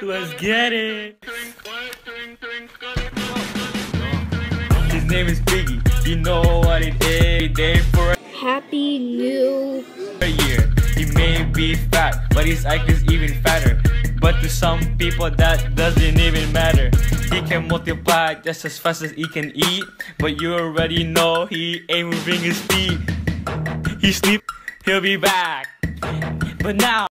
Let's get it. His name is Biggie. You know what it is. Day for Happy New year. He may be fat, but his act is even fatter. But to some people that doesn't even matter. He can multiply just as fast as he can eat. But you already know he ain't moving his feet. He sleep, he'll be back. But now